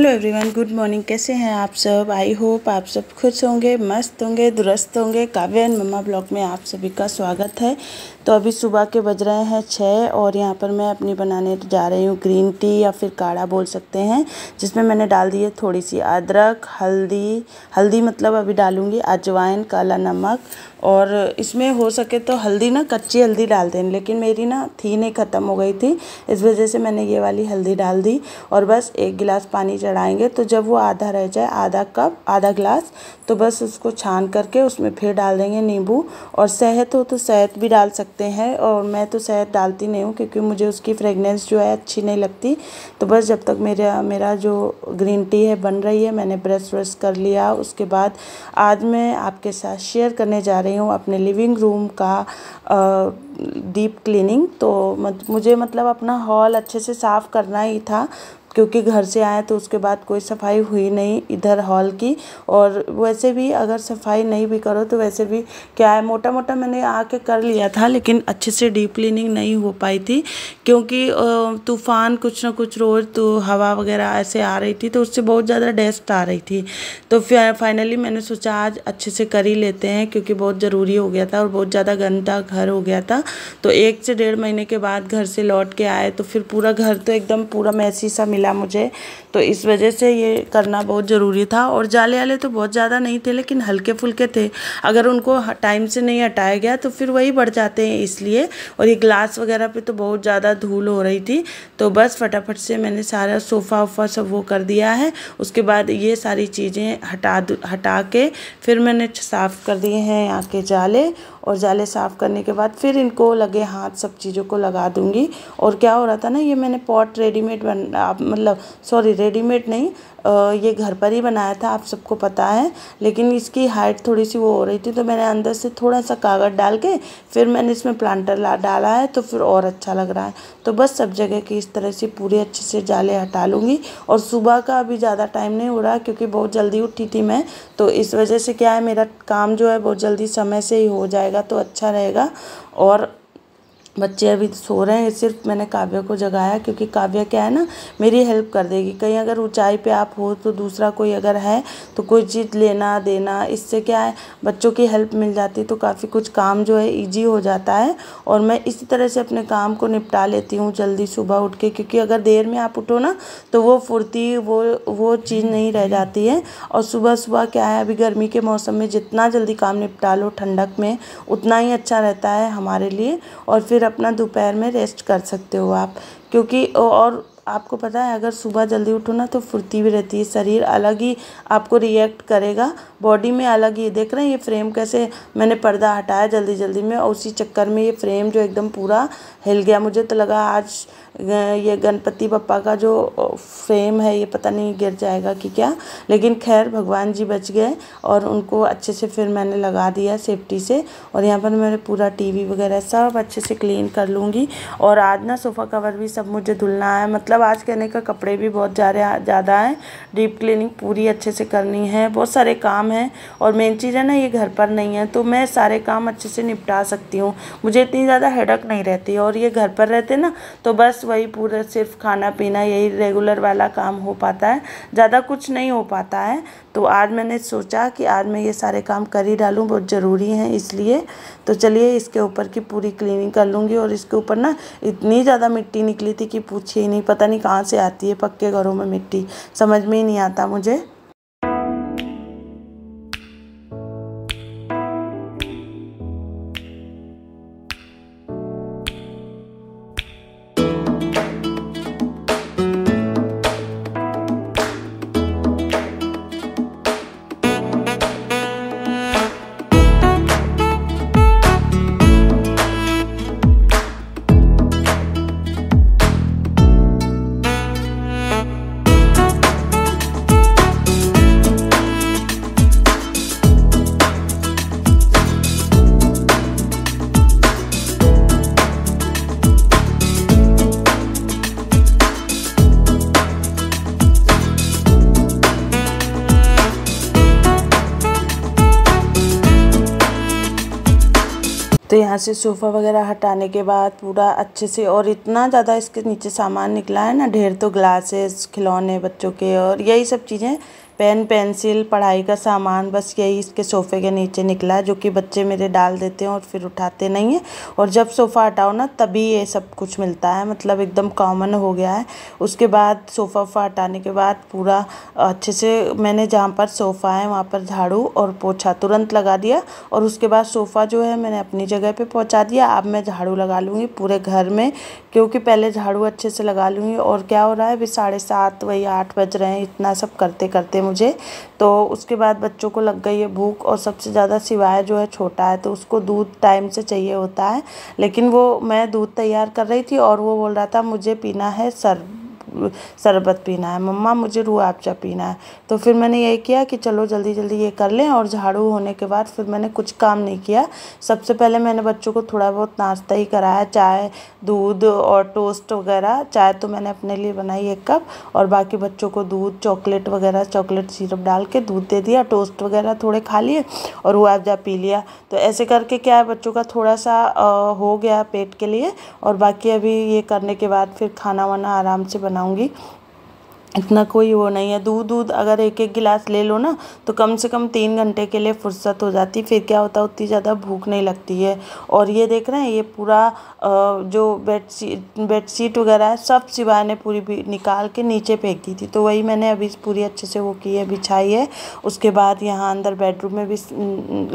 Hello everyone good morning कैसे हैं आप सब? आई होप आप सब खुश होंगे, मस्त होंगे, दुरुस्त होंगे। काव्य एंड मम्मा ब्लॉग में आप सभी का स्वागत है। तो अभी सुबह के बज रहे हैं छः और यहाँ पर मैं अपनी बनाने जा रही हूँ ग्रीन टी या फिर काढ़ा बोल सकते हैं, जिसमें मैंने डाल दी है थोड़ी सी अदरक, हल्दी। हल्दी मतलब अभी डालूँगी अजवाइन, काला नमक और इसमें हो सके तो हल्दी ना, कच्ची हल्दी डाल दें, लेकिन मेरी ना थी नहीं ख़त्म हो गई थी। इस वजह से मैंने ये वाली हल्दी डाल दी और बस एक गिलास पानी चढ़ाएँगे तो जब वो आधा रह जाए, आधा कप, आधा गिलास तो बस उसको छान करके उसमें फिर डाल देंगे नींबू। और शहद हो तो शहद भी डाल सकते हैं, और मैं तो शहद डालती नहीं हूँ, क्योंकि मुझे उसकी फ्रेगनेंस जो है अच्छी नहीं लगती। तो बस जब तक मेरा मेरा जो ग्रीन टी है बन रही है, मैंने ब्रश व्रश कर लिया। उसके बाद आज मैं आपके साथ शेयर करने जा रही हूँ अपने लिविंग रूम का डीप क्लीनिंग तो मुझे मतलब अपना हॉल अच्छे से साफ़ करना ही था, क्योंकि घर से आए तो उसके बाद कोई सफ़ाई हुई नहीं इधर हॉल की। और वैसे भी अगर सफ़ाई नहीं भी करो तो वैसे भी क्या है मोटा मोटा मैंने आके कर लिया था, लेकिन अच्छे से डीप क्लीनिंग नहीं हो पाई थी, क्योंकि तूफ़ान कुछ ना कुछ रोज़ तो हवा वगैरह ऐसे आ रही थी तो उससे बहुत ज़्यादा डेस्ट आ रही थी। तो फिर फाइनली मैंने सोचा आज अच्छे से कर ही लेते हैं, क्योंकि बहुत ज़रूरी हो गया था और बहुत ज़्यादा गंदा घर हो गया था। तो एक से डेढ़ महीने के बाद घर से लौट के आए तो फिर पूरा घर तो एकदम पूरा मैसी सा मिला मुझे। तो इस वजह से ये करना बहुत ज़रूरी था और जाले वाले तो बहुत ज़्यादा नहीं थे, लेकिन हल्के फुल्के थे। अगर उनको टाइम से नहीं हटाया गया तो फिर वही बढ़ जाते हैं इसलिए। और ये ग्लास वगैरह पे तो बहुत ज़्यादा धूल हो रही थी तो बस फटाफट से मैंने सारा सोफ़ा वोफ़ा सब वो कर दिया है। उसके बाद ये सारी चीज़ें हटा हटा के फिर मैंने साफ़ कर दिए हैं यहाँ के जाले और जाले साफ़ करने के बाद फिर इनको लगे हाथ सब चीज़ों को लगा दूँगी। और क्या हो रहा था ना ये मैंने पॉट रेडीमेड बन आप मतलब सॉरी रेडीमेड नहीं आ, ये घर पर ही बनाया था आप सबको पता है। लेकिन इसकी हाइट थोड़ी सी वो हो रही थी तो मैंने अंदर से थोड़ा सा कागज़ डाल के फिर मैंने इसमें प्लांटर डाला है तो फिर और अच्छा लग रहा है। तो बस सब जगह की इस तरह से पूरे अच्छे से जाले हटा लूँगी। और सुबह का अभी ज़्यादा टाइम नहीं हो रहा क्योंकि बहुत जल्दी उठी थी मैं तो इस वजह से क्या है मेरा काम जो है बहुत जल्दी समय से ही हो जाएगा। तो अच्छा रहेगा और बच्चे अभी सो रहे हैं, सिर्फ़ मैंने काव्य को जगाया, क्योंकि काव्य क्या है ना, मेरी हेल्प कर देगी। कहीं अगर ऊंचाई पे आप हो तो दूसरा कोई अगर है तो कोई चीज़ लेना, देना, इससे क्या है, बच्चों की हेल्प मिल जाती तो काफ़ी कुछ काम जो है ईजी हो जाता है। और मैं इसी तरह से अपने काम को निपटा लेती हूँ जल्दी सुबह उठ के, क्योंकि अगर देर में आप उठो ना तो वो फुर्ती, वो वो चीज़ नहीं रह जाती है। और सुबह सुबह क्या है, अभी गर्मी के मौसम में जितना जल्दी काम निपटा लो ठंडक में, उतना ही अच्छा रहता है हमारे लिए। और फिर अपना दोपहर में रेस्ट कर सकते हो आप। क्योंकि और आपको पता है, अगर सुबह जल्दी उठो ना तो फुर्ती भी रहती है, शरीर अलग ही आपको रिएक्ट करेगा बॉडी में अलग ही। देख रहे हैं ये फ्रेम कैसे मैंने पर्दा हटाया जल्दी जल्दी में, और उसी चक्कर में ये फ्रेम जो एकदम पूरा हिल गया। मुझे तो लगा आज ये गणपति बप्पा का जो फ्रेम है, ये पता नहीं गिर जाएगा कि क्या। लेकिन खैर, भगवान जी बच गए और उनको अच्छे से फिर मैंने लगा दिया सेफ्टी से। और यहाँ पर मैंने पूरा टीवी वगैरह सब अच्छे से क्लीन कर लूँगी। और आज ना सोफ़ा कवर भी सब मुझे धुलना है। मतलब आज कहने का कपड़े भी बहुत ज़्यादा ज़्यादा हैं। डीप क्लीनिंग पूरी अच्छे से करनी है। बहुत सारे काम हैं। और मेन चीज़ है ना, ये घर पर नहीं है। तो मैं सारे काम अच्छे से निपटा सकती हूँ। मुझे इतनी ज़्यादा हेडक नहीं रहती। और ये घर पर रहते ना तो बस वही पूरा सिर्फ़ खाना पीना, यही रेगुलर वाला काम हो पाता है। ज़्यादा कुछ नहीं हो पाता है। तो आज मैंने सोचा कि आज मैं ये सारे काम कर ही डालूँ, बहुत ज़रूरी हैं इसलिए। तो चलिए इसके ऊपर की पूरी क्लीनिंग कर लूँगी और इसके ऊपर ना इतनी ज़्यादा मिट्टी निकली थी कि पूछिए नहीं, पता नहीं कहाँ से आती है पक्के घरों में मिट्टी। समझ में ही नहीं आता मुझे। यहाँ से सोफ़ा वगैरह हटाने के बाद पूरा अच्छे से और इतना ज़्यादा इसके नीचे सामान निकला है ना, ढेर तो ग्लासेस खिलौने बच्चों के और यही सब चीज़ें पेन, पेंसिल, पढ़ाई का सामान, बस यही इसके सोफ़े के नीचे निकला है, जो कि बच्चे मेरे डाल देते हैं और फिर उठाते नहीं हैं। और जब सोफ़ा हटाओ ना, तभी ये सब कुछ मिलता है मतलब एकदम कॉमन हो गया है। उसके बाद सोफ़ा वोफ़ा हटाने के बाद पूरा अच्छे से मैंने जहाँ पर सोफ़ा है, वहाँ पर झाड़ू और पोछा तुरंत लगा दिया और उसके बाद सोफ़ा जो है मैंने अपनी जगह पर पहुँचा दिया। अब मैं झाड़ू लगा लूँगी पूरे घर में, क्योंकि पहले झाड़ू अच्छे से लगा लूँगी। और क्या हो रहा है, अभी साढ़े सात, वही आठ बज रहे हैं, इतना सब करते करते मुझे। तो उसके बाद बच्चों को लग गई है भूख और सबसे ज़्यादा सिवाय जो है छोटा है तो उसको दूध टाइम से चाहिए होता है। लेकिन वो, मैं दूध तैयार कर रही थी और वो बोल रहा था, मुझे पीना है सर शरबत पीना है, मम्मा मुझे रूह अफ़ज़ा पीना है। तो फिर मैंने यही किया कि चलो जल्दी जल्दी ये कर लें और झाड़ू होने के बाद फिर मैंने कुछ काम नहीं किया। सबसे पहले मैंने बच्चों को थोड़ा बहुत नाश्ता ही कराया, चाय, दूध और टोस्ट वगैरह। चाय तो मैंने अपने लिए बनाई एक कप और बाकी बच्चों को दूध, चॉकलेट वगैरह, चॉकलेट सिरप डाल के दूध दे दिया, टोस्ट वगैरह थोड़े खा लिए और रूह अफ़ज़ा पी लिया। तो ऐसे करके क्या है, बच्चों का थोड़ा सा हो गया पेट के लिए और बाकी अभी ये करने के बाद फिर खाना वाना आराम से बनाऊँगी बनाऊँगी। इतना कोई वो नहीं है। दूध दूध अगर एक एक गिलास ले लो ना तो कम से कम तीन घंटे के लिए फुर्सत हो जाती फिर क्या होता है, उतनी ज़्यादा भूख नहीं लगती है। और ये देख रहे हैं, ये पूरा जो बेड शीट बेड शीट वगैरह है, सब सिवाय ने पूरी निकाल के नीचे फेंक दी थी। तो वही मैंने अभी पूरी अच्छे से वो की है, बिछाई है। उसके बाद यहाँ अंदर बेडरूम में भी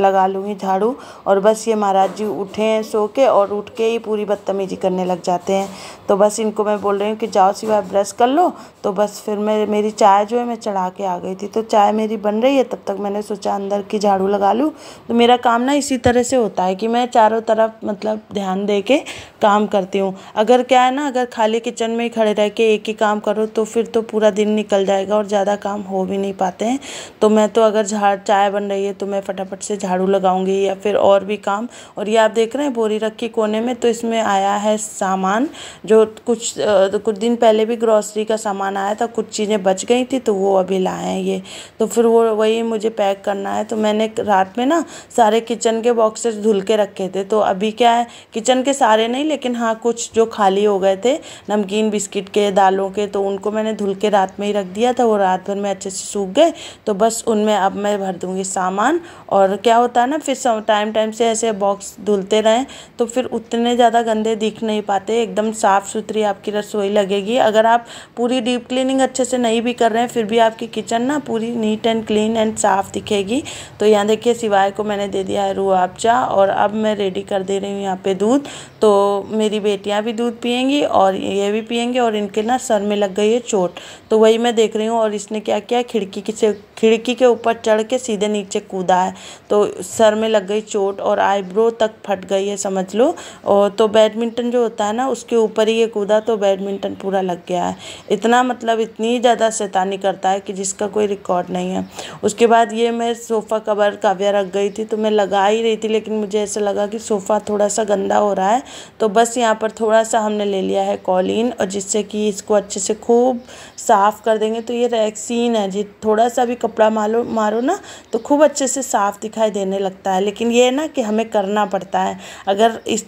लगा लूँगी झाड़ू। और बस ये महाराज जी उठे हैं सो के और उठ के ही पूरी बदतमीजी करने लग जाते हैं। तो बस इनको मैं बोल रही हूँ कि जाओ सिवाय ब्रश कर लो तो बस फिर मैं, मेरी चाय जो है मैं चढ़ा के आ गई थी। तो चाय मेरी बन रही है, तब तक मैंने सोचा अंदर की झाड़ू लगा लूँ। तो मेरा काम ना इसी तरह से होता है कि मैं चारों तरफ़ मतलब ध्यान दे के काम करती हूँ। अगर क्या है ना, अगर खाली किचन में ही खड़े रह के एक ही काम करो तो फिर तो पूरा दिन निकल जाएगा और ज़्यादा काम हो भी नहीं पाते हैं। तो मैं तो अगर झाड़ चाय बन रही है तो मैं फटाफट से झाड़ू लगाऊँगी या फिर और भी काम। और ये आप देख रहे हैं, बोरी रखी कोने में तो इसमें आया है सामान, जो कुछ कुछ दिन पहले भी ग्रॉसरी का सामान आया था कुछ चीज़ें बच गई थी तो वो अभी लाए हैं ये। तो फिर वो वही मुझे पैक करना है। तो मैंने रात में ना सारे किचन के बॉक्सेस धुल के रखे थे। तो अभी क्या है, किचन के सारे नहीं, लेकिन हाँ कुछ जो खाली हो गए थे, नमकीन, बिस्किट के, दालों के तो उनको मैंने धुल के रात में ही रख दिया था। वो रात भर में अच्छे से सूख गए। तो बस उनमें अब मैं भर दूँगी सामान। और क्या होता है ना, फिर टाइम टाइम से ऐसे बॉक्स धुलते रहें तो फिर उतने ज़्यादा गंदे दिख नहीं पाते। एकदम साफ़ सुथरी आपकी रसोई लगेगी। अगर आप पूरी डीप क्लीनिंग अच्छे से नहीं भी कर रहे हैं, फिर भी आपकी किचन ना पूरी नीट एंड क्लीन एंड साफ़ दिखेगी। तो यहाँ देखिए, सिवाय को मैंने दे दिया है रूह आपचा और अब मैं रेडी कर दे रही हूँ यहाँ पे दूध। तो मेरी बेटियाँ भी दूध पियेंगी और ये भी पियेंगे और इनके ना सर में लग गई है चोट। तो वही मैं देख रही हूँ और इसने क्या किया, खिड़की से खिड़की के ऊपर चढ़ के सीधे नीचे कूदा है। तो सर में लग गई चोट और आईब्रो तक फट गई है, समझ लो। और तो बैडमिंटन जो होता है ना, उसके ऊपर ही ये कूदा तो बैडमिंटन पूरा लग गया है। इतना मतलब इतनी ज़्यादा शैतानी करता है कि जिसका कोई रिकॉर्ड नहीं है। उसके बाद ये मैं सोफ़ा कवर काव्या रख गई थी तो मैं लगा ही रही थी, लेकिन मुझे ऐसा लगा कि सोफ़ा थोड़ा सा गंदा हो रहा है। तो बस यहाँ पर थोड़ा सा हमने ले लिया है कॉलिन, और जिससे कि इसको अच्छे से खूब साफ़ कर देंगे। तो ये रैक्सीन है जी थोड़ा सा भी कपड़ा मारो मारो ना तो खूब अच्छे से साफ़ दिखाई देने लगता है। लेकिन ये है ना कि हमें करना पड़ता है। अगर इस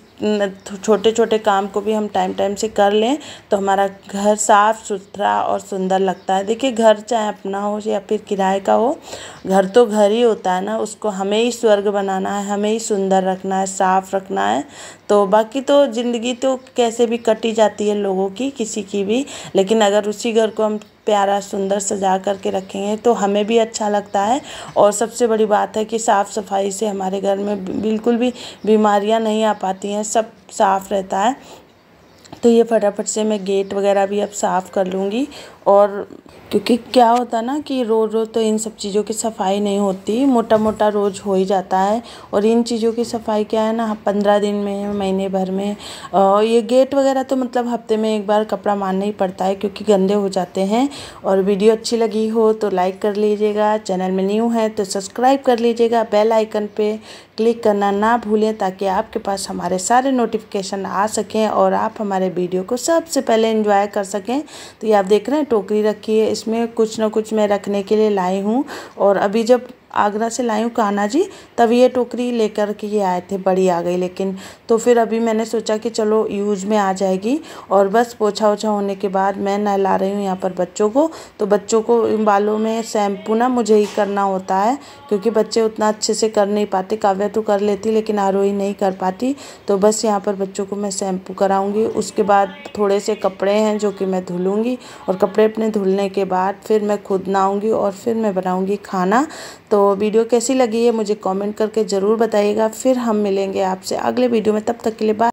छोटे छोटे काम को भी हम टाइम टाइम से कर लें तो हमारा घर साफ़ सुथरा और सुंदर लगता है। देखिए, घर चाहे अपना हो या फिर किराए का हो, घर तो घर ही होता है ना। उसको हमें ही स्वर्ग बनाना है, हमें ही सुंदर रखना है, साफ़ रखना है। तो बाकी तो ज़िंदगी तो कैसे भी कटी जाती है लोगों की, किसी की भी। लेकिन अगर उसी घर को हम प्यारा, सुंदर सजा करके रखेंगे तो हमें भी अच्छा लगता है। और सबसे बड़ी बात है कि साफ़ सफ़ाई से हमारे घर में बिल्कुल भी बीमारियाँ नहीं आ पाती हैं, सब साफ़ रहता है। तो ये फटाफट से मैं गेट वगैरह भी अब साफ़ कर लूँगी और क्योंकि क्या होता ना कि रोज़ रोज़ तो इन सब चीज़ों की सफ़ाई नहीं होती मोटा मोटा रोज़ हो ही जाता है। और इन चीज़ों की सफ़ाई क्या है ना पंद्रह दिन में, महीने भर में और ये गेट वगैरह तो मतलब हफ़्ते में एक बार कपड़ा मारना ही पड़ता है क्योंकि गंदे हो जाते हैं। और वीडियो अच्छी लगी हो तो लाइक कर लीजिएगा, चैनल में न्यू है तो सब्सक्राइब कर लीजिएगा, बेल आइकन पर क्लिक करना ना भूलें ताकि आपके पास हमारे सारे नोटिफिकेशन आ सकें और आप हमारे वीडियो को सबसे पहले इन्जॉय कर सकें। तो ये आप देख रहे हैं टोकरी रखी है। इसमें कुछ ना कुछ मैं रखने के लिए लाई हूँ और अभी जब आगरा से लाई हूँ कान्हा जी तभी ये टोकरी लेकर के ये आए थे, बड़ी आ गई। लेकिन तो फिर अभी मैंने सोचा कि चलो यूज़ में आ जाएगी और बस पोछा ओछा होने के बाद मैं नहला रही हूँ यहाँ पर बच्चों को। तो बच्चों को बालों में शैम्पू ना मुझे ही करना होता है, क्योंकि बच्चे उतना अच्छे से कर नहीं पाते। काव्या तो कर लेती, लेकिन आरोही नहीं कर पाती। तो बस यहाँ पर बच्चों को मैं शैम्पू कराऊँगी। उसके बाद थोड़े से कपड़े हैं जो कि मैं धुलूँगी और कपड़े अपने धुलने के बाद फिर मैं खुद नहाऊँगी और फिर मैं बनाऊँगी खाना। वीडियो कैसी लगी है मुझे कमेंट करके ज़रूर बताइएगा। फिर हम मिलेंगे आपसे अगले वीडियो में। तब तक के लिए बाय